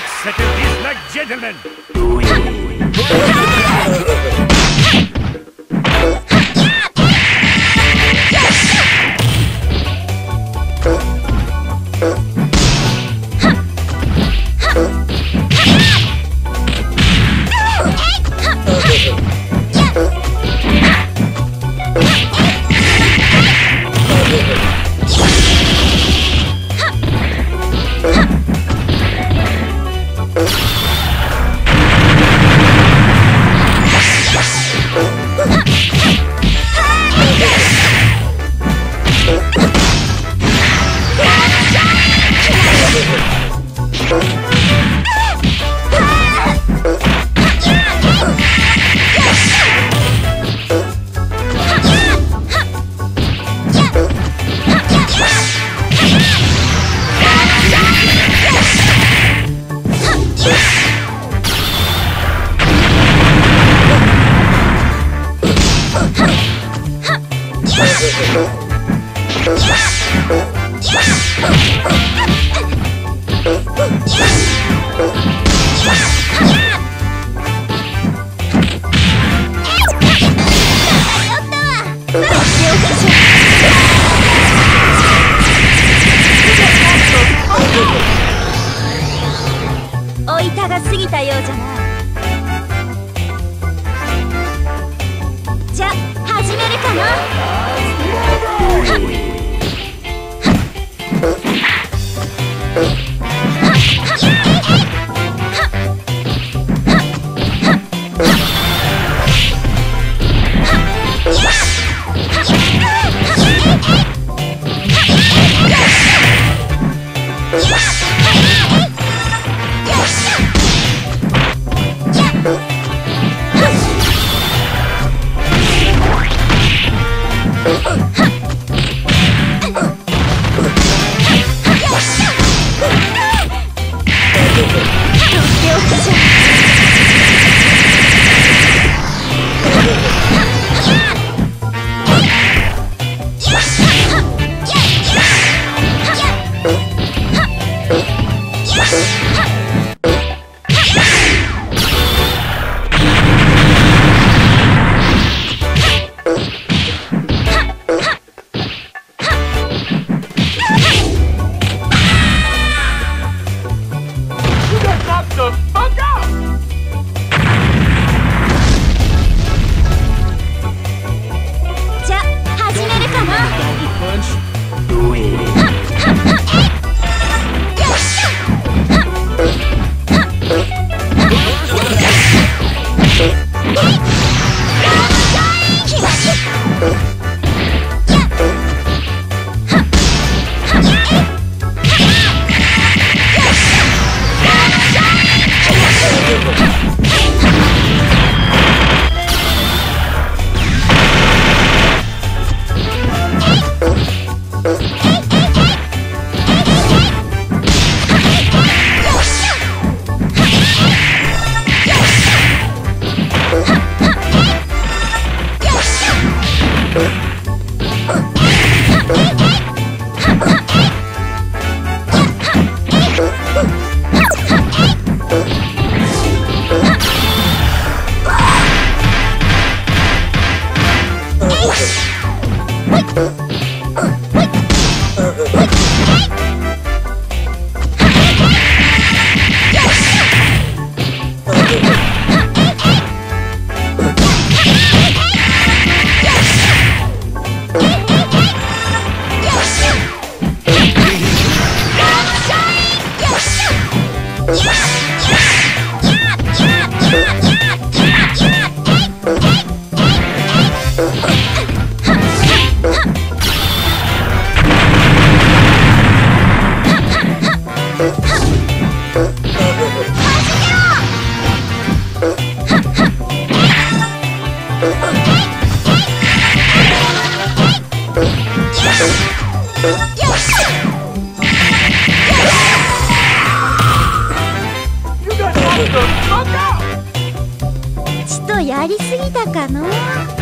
Sex settled is like gentlemen. おいたが過ぎたようじゃな。い Yes! ちとやりすぎたかの